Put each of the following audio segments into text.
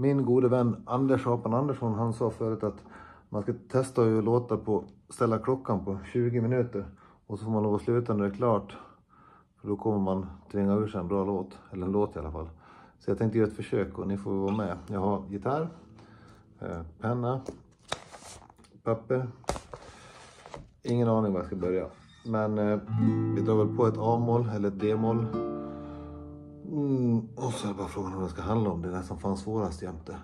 Min gode vän Anders Apan Andersson, han sa förut att man ska testa att låta på, ställa klockan på 20 minuter och så får man lov att sluta när det är klart. För då kommer man tvinga ur sig en bra låt, eller en låt i alla fall. Så jag tänkte göra ett försök och ni får vara med. Jag har gitarr, eh, penna, papper. Ingen aning var jag ska börja. Men eh, vi drar väl på ett A-moll eller ett D-moll. Mm, och så är det bara frågan om det ska handla om. Det är nästan fan svårast jämte.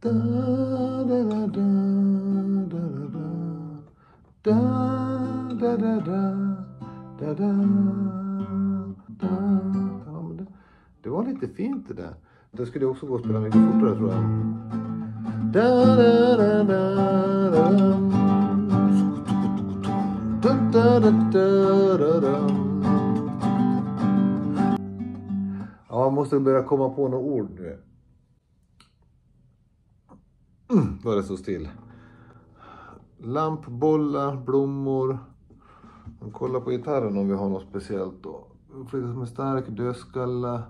Da, da, da, da, da, da, da, da, da, da, da, da, da. Det, var lite fint det där. Det skulle också gå att spela mycket fortare tror jag. Da, da, da, da, da. Da, da, da, da, da, måste börja komma på några ord nu. Mm, var det så still. Lampbollar, blommor. Kolla på gitarren om vi har något speciellt då. Flicka som är stark, dödskalla.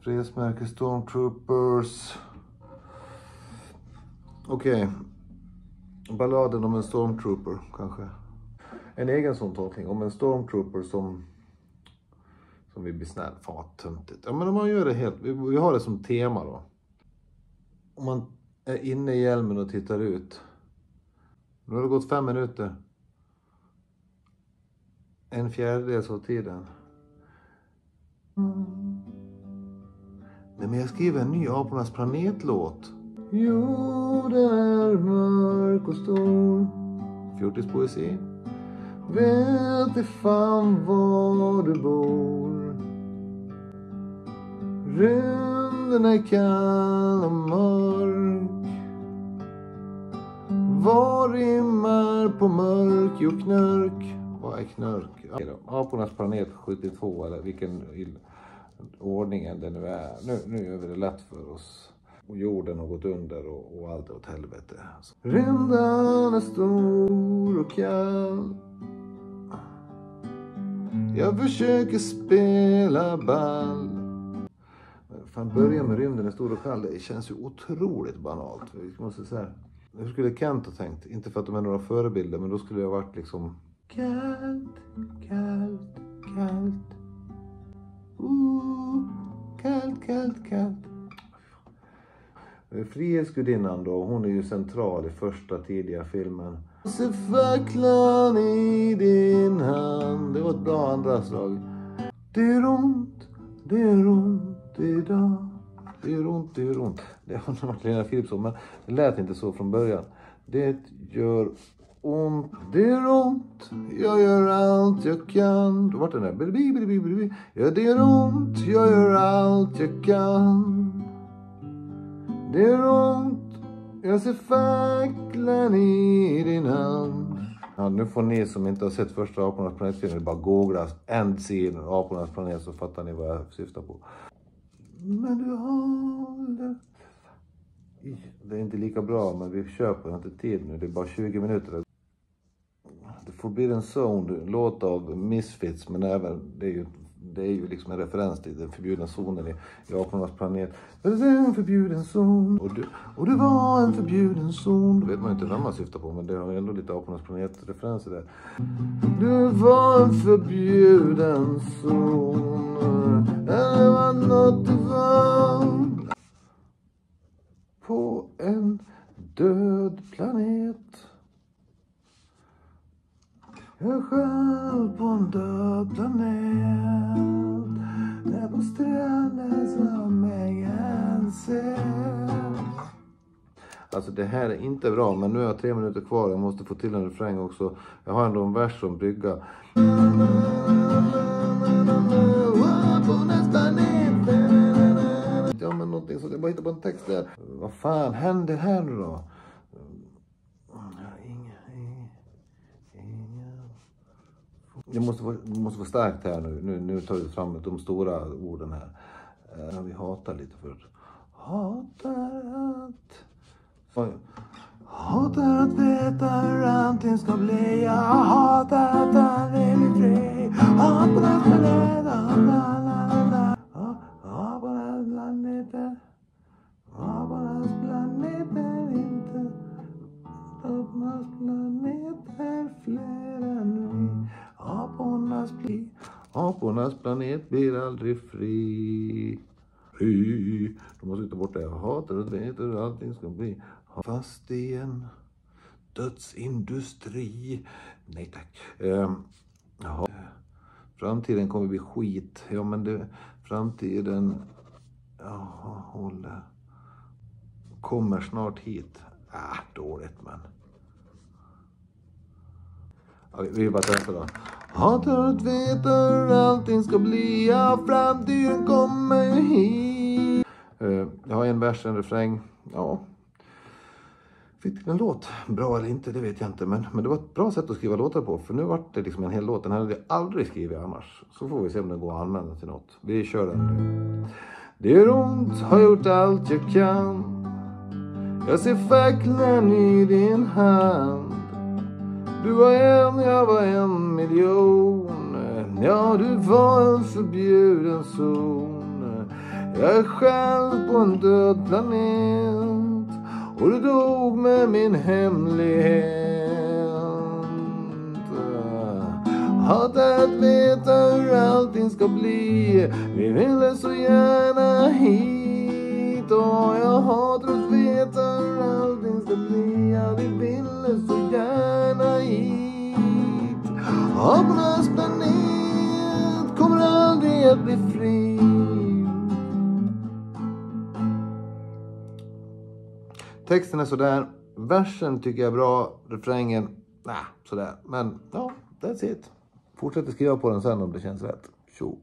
Fredsmärke, Stormtroopers. Okej. Balladen om en Stormtrooper kanske. En egen sån tolkning. Om en Stormtrooper som om vi blir snäll. Fan vad töntigt. Ja men om man gör det helt, vi, har det som tema då. Om man är inne i hjälmen och tittar ut. Nu har det gått fem minuter. En fjärdedels av tiden. Nej men jag skriver en ny Apornas planetlåt. Jorden är mörk och stor. Fjortispoesi. Vet i fan var du bor. Rymden är kall och mörk. Vad rimmar på mörk? Jo, knörk. Vad är knörk? Apornas planet 72 eller vilken ordning ordningen det nu är. Nu, nu gör vi det lätt för oss. Och jorden har gått under och, och allt är åt helvete. Rymden är stor och kall. Jag försöker spela ball. Fan, börja med rymden är stor och kall. Det känns ju otroligt banalt. Måste säga. Hur skulle Kent ha tänkt? Inte för att de är några förebilder, men då skulle ha varit liksom... Kallt, kallt, kallt. Ooh, kallt, kallt, kallt. Frihetsgudinnan då, hon är ju central i första tidiga filmen. Se facklan i din hand. Det var ett bra andra slag. Det är ont, det är ont idag. Det gör ont, det gör ont. Det har inte varit Lena Philipsson, men det lät inte så från början. Det gör ont, det gör ont. Jag gör allt jag kan. Då vart den där. Bibi, bibi, bibi. Ja, det gör ont. Jag gör allt jag kan. Det gör ont. Jag ser facklan i din hand. Ja, nu får ni som inte har sett första Apornas planet-filmen bara googla end scene Apornas planet så fattar ni vad jag syftar på. Men du håller... Det är inte lika bra men vi köper inte tid nu. Det är bara 20 minuter. The Forbidden Zone, låt av Misfits men även, det är ju, det är ju liksom en referens till den förbjudna zonen i, i Apornas planet. Det är en förbjuden zon och du, och du var en förbjuden zon. Då vet man ju inte vem man syftar på men det har ändå lite Apornas planet-referenser där. Du var en förbjuden zon. Det var något du. På en död planet. Jag själv på en död planet. Där på stranden som ingen ser. Alltså det här är inte bra, men nu har jag tre minuter kvar. Jag måste få till en refräng också. Jag har ändå en vers som brygga. Mm. Någonting så jag bara hittade på en text där. Vad fan händer här nu då? Mm, Det måste vara, måste vara starkt här nu. Nu, nu tar vi fram de stora orden här. Uh, vi hatar lite förut. Hatar att... Oj. Hatar att veta hur allting ska bli. Jag Apornas planet blir aldrig fri. Fri. De måste ta bort det. Jag hatar och vet hur allting ska bli. Fast i en dödsindustri. Nej tack. Ehm, um, ja. Framtiden kommer bli skit. Ja men det, framtiden, jaha, håller. Kommer snart hit. Ah, dåligt men. Ja, vi, vi bara testar då. Hatar att veta hur allting ska bli. Ja, framtiden kommer hit. Uh, jag har en vers, en refräng. Ja, Fick en låt bra eller inte, det vet jag inte. Men, men det var ett bra sätt att skriva låtar på. För nu vart det liksom en hel låt. Den hade jag aldrig skrivit annars. Så får vi se om den går att använda till något. Vi kör den nu. Det gör ont, har gjort allt jag kan. Jag ser facklan i din hand. Du var en, jag var en miljon. Ja, du var en förbjuden zon. Jag är själv på en död planet. Och du dog med min hemlighet. Hatar att veta hur allting ska bli. Vi ville så gärna hit. Och jag hatar att Texten är sådär. Versen tycker jag är bra. Refrängen, nah, sådär. Men ja, that's it. Fortsätter skriva på den sen om det känns rätt. Tjo.